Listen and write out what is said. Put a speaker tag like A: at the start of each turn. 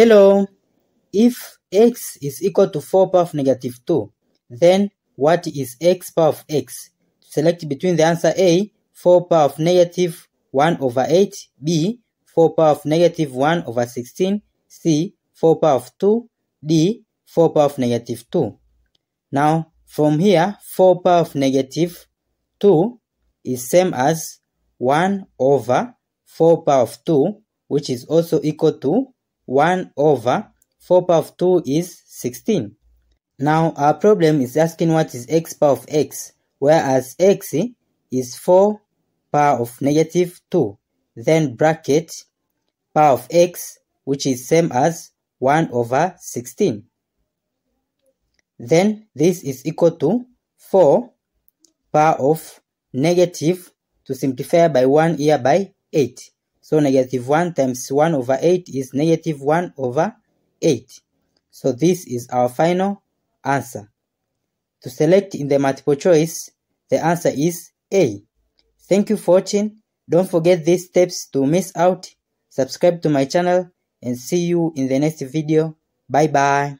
A: Hello, if x is equal to 4 power of negative 2, then what is x power of x? Select between the answer A, 4 power of negative 1 over 8, B, 4 power of negative 1 over 16, C, 4 power of 2, D, 4 power of negative 2. Now, from here, 4 power of negative 2 is same as 1 over 4 power of 2, which is also equal to 1 over 4 power of 2 is 16. Now, our problem is asking what is x power of x, whereas x is 4 power of negative 2, then bracket power of x, which is same as 1 over 16. Then this is equal to 4 power of negative to simplify by 1 here by 8. So negative 1 times 1 over 8 is negative 1 over 8. So this is our final answer. To select in the multiple choice, the answer is A. Thank you for watching. Don't forget these steps to miss out. Subscribe to my channel and see you in the next video. Bye bye.